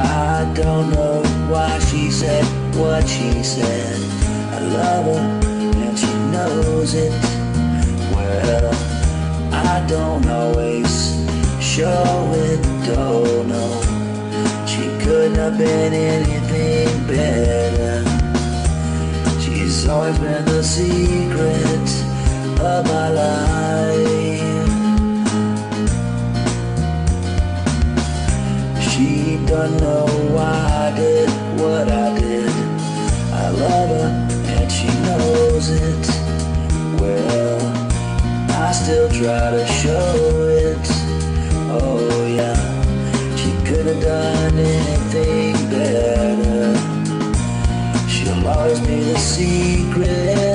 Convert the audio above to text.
I don't know why she said what she said. I love her and she knows it. Well, I don't always show it, don't know. She couldn't have been anything better. She's always been the secret of my life. She don't know why I did what I did. I love her and she knows it. Well, I still try to show it. Oh yeah, she could have done anything better. She'll always be the secret.